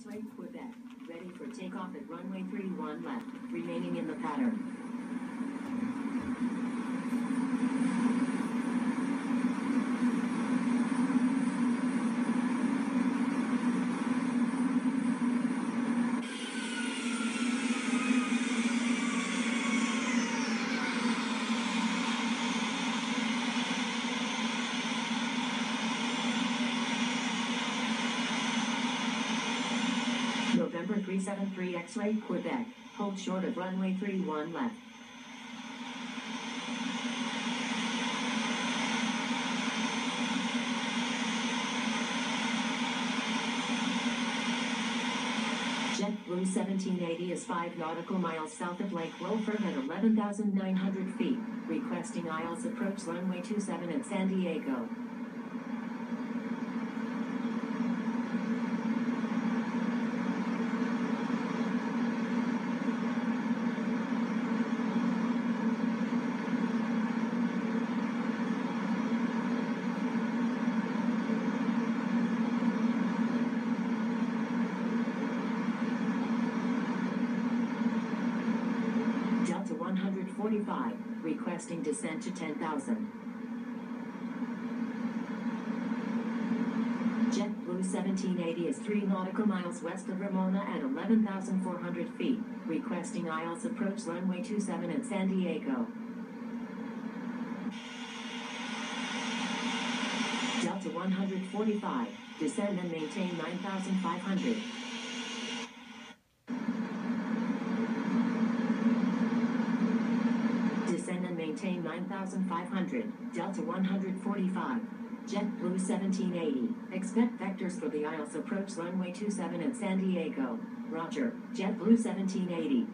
X-ray Quebec, ready for takeoff at runway 31 left, remaining in the pattern. November 373 X-ray Quebec, hold short of runway 31 left. JetBlue 1780 is 5 nautical miles south of Lake Wohlford at 11,900 feet, requesting ILS approach runway 27 at San Diego. Delta 145, requesting descent to 10,000. JetBlue 1780 is 3 nautical miles west of Ramona at 11,400 feet, requesting ILS approach runway 27 at San Diego. Delta 145, descend and maintain 9,500. 1500, Delta 145, JetBlue 1780. Expect vectors for the ILS approach runway 27 at San Diego. Roger, JetBlue 1780.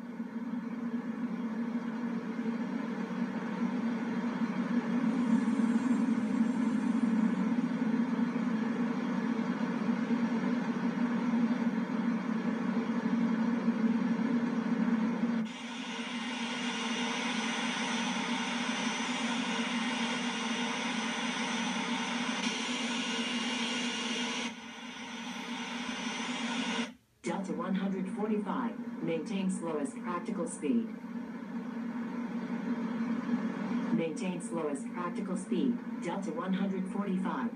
145, maintain slowest practical speed. Maintain slowest practical speed, Delta 145.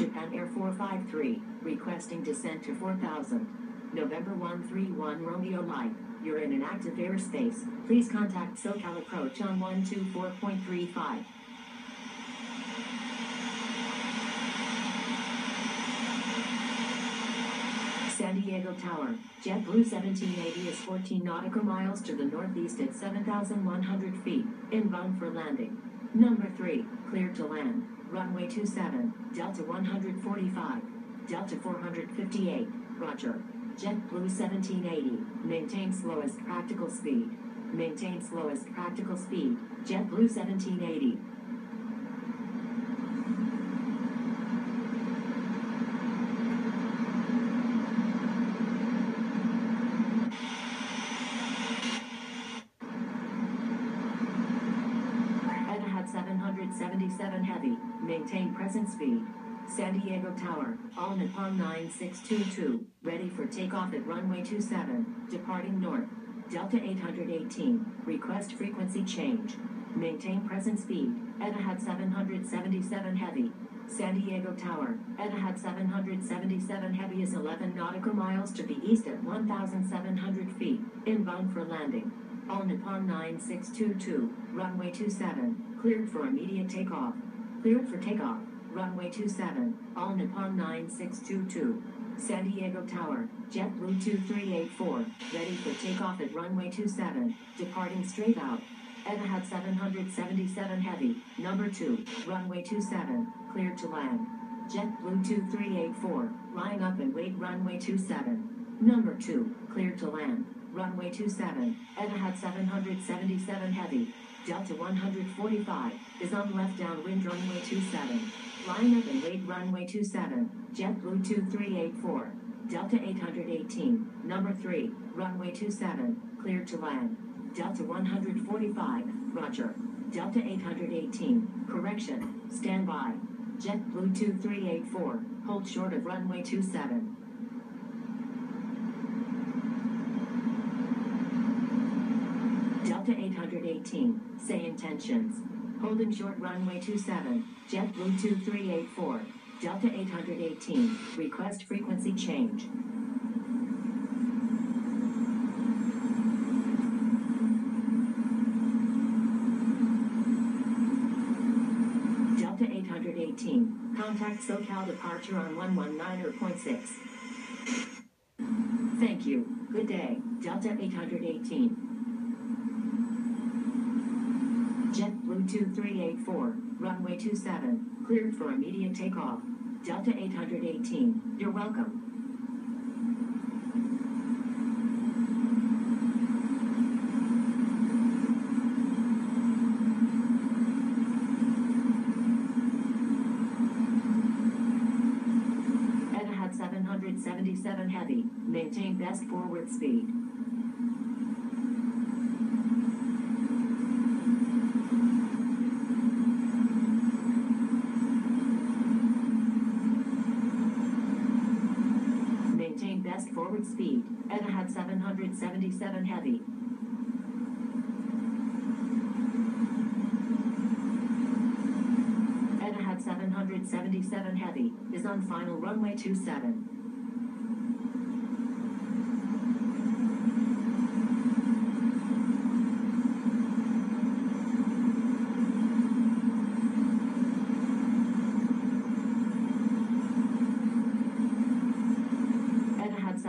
Japan Air 453, requesting descent to 4000. November 131 Romeo Light, you're in an active airspace. Please contact SoCal Approach on 124.35. San Diego Tower, JetBlue 1780 is 14 nautical miles to the northeast at 7,100 feet, inbound for landing. Number 3, clear to land, runway 27, Delta 145, Delta 458, Roger. JetBlue 1780, maintain slowest practical speed. Maintain slowest practical speed, JetBlue 1780. Etihad 777 maintain present speed. San Diego Tower, Nippon 9622, ready for takeoff at runway 27, departing north. Delta 818, request frequency change. Maintain present speed, Etihad 777 Heavy. San Diego Tower, Etihad 777 Heavy is 11 nautical miles to the east at 1,700 feet, inbound for landing. All Nippon 9622, runway 27, cleared for immediate takeoff. Cleared for takeoff, runway 27, all Nippon 9622. San Diego Tower, JetBlue 2384, ready for takeoff at runway 27, departing straight out. Etihad 777 Heavy, number 2, runway 27, cleared to land. JetBlue 2384, line up and wait runway 27. Number 2, clear to land, runway 27, Etihad 777 heavy, Delta 145, is on left downwind runway 27. Line up and wait runway 27, JetBlue 2384, Delta 818, number 3, runway 27, clear to land, Delta 145, roger, Delta 818, correction, stand by. JetBlue 2384, hold short of runway 27. Delta 818, say intentions. Holding short runway 27, JetBlue 2384, Delta 818, request frequency change. Delta 818, contact SoCal departure on 119.6. Thank you, good day, Delta 818. JetBlue 2384, runway 27, cleared for immediate takeoff. Delta 818, you're welcome. Etihad 777 heavy, maintain best forward speed. Maintain best forward speed, Etihad 777 heavy. Etihad 777 heavy, is on final runway 27. Etihad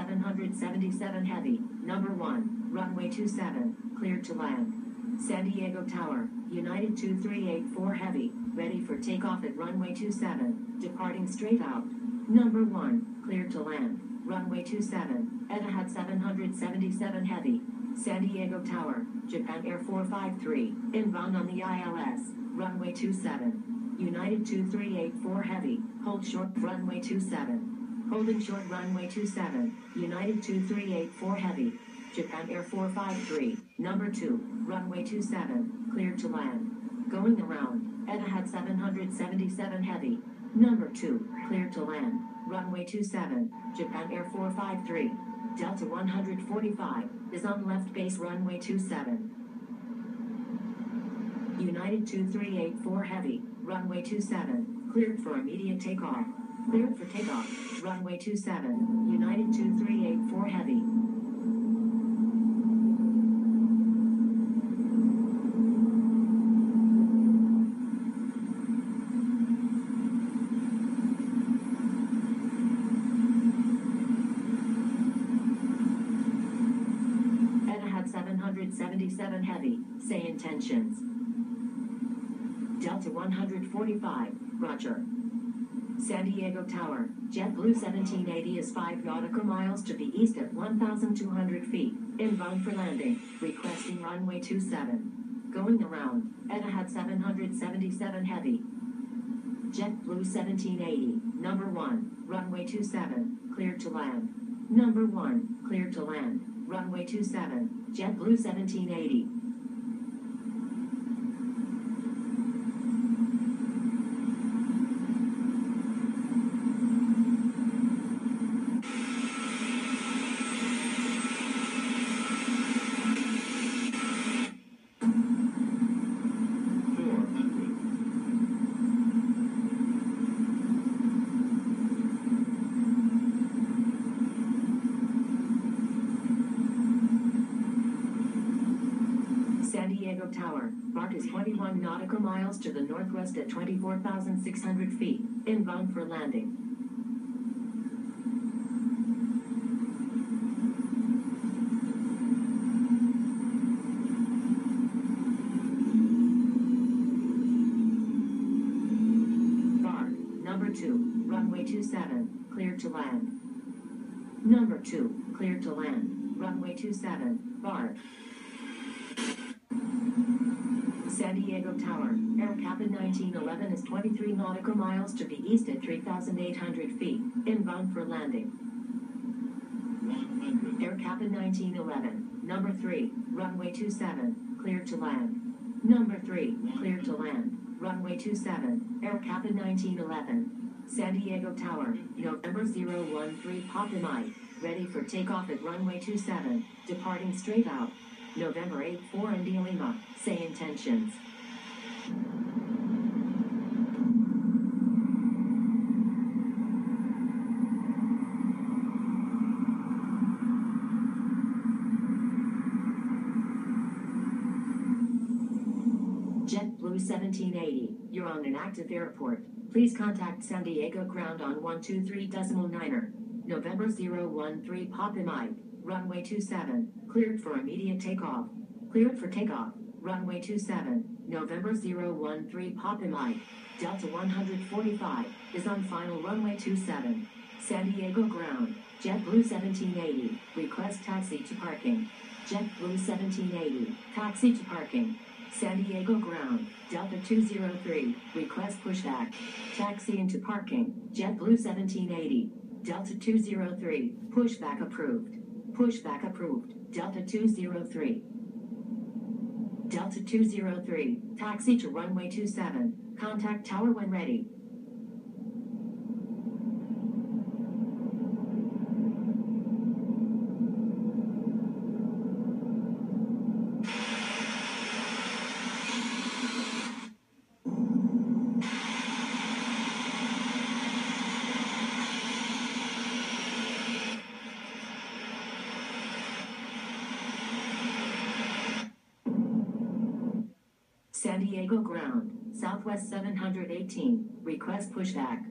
777 heavy, number 1, runway 27, cleared to land. San Diego Tower, United 2384 heavy, ready for takeoff at runway 27, departing straight out. Number 1, cleared to land. Runway 27, Etihad 777 heavy, San Diego Tower, Japan Air 453, inbound on the ILS, runway 27. United 2384 heavy, hold short runway 27. Holding short runway 27, United 2384 heavy, Japan Air 453, number 2, runway 27, clear to land. Going around, Etihad 777 heavy, number 2, clear to land, runway 27, Japan Air 453, Delta 145, is on left base runway 27. United 2384 heavy, runway 27, cleared for immediate takeoff. Cleared for takeoff, runway 27, United 2384 heavy. 777 heavy, say intentions. Delta 145, roger. San Diego Tower, JetBlue 1780 is 5 nautical miles to the east at 1,200 feet, inbound for landing, requesting runway 27. Going around, Etihad 777 heavy. JetBlue 1780, number 1, runway 27, cleared to land. Number 1, cleared to land, runway 27, JetBlue 1780. San Diego Tower, BART is 21 nautical miles to the northwest at 24,600 feet, inbound for landing. BART, number two, runway 27, clear to land. Number two, clear to land, runway 27, bar. San Diego Tower, Air Cabin 1911 is 23 nautical miles to the east at 3,800 feet, inbound for landing. 100. Air Cabin 1911, number 3, runway 27, clear to land. Number 3, clear to land, runway 27, Air Cabin 1911. San Diego Tower, November 013 Papa Mike, ready for takeoff at runway 27, departing straight out. November 8 4 India Lima, say intentions. JetBlue 1780, you're on an active airport. Please contact San Diego ground on 123 decimal niner. November 013 Papa Mike, runway 27, cleared for immediate takeoff. Cleared for takeoff, runway 27, November 013 Papa Mike, Delta 145, is on final runway 27. San Diego ground, JetBlue 1780, request taxi to parking. JetBlue 1780, taxi to parking. San Diego ground, Delta 203, request pushback. Taxi into parking, JetBlue 1780, Delta 203, pushback approved. Pushback approved, Delta 203. Delta 203, taxi to runway 27, contact tower when ready. San Diego ground, Southwest 718, request pushback.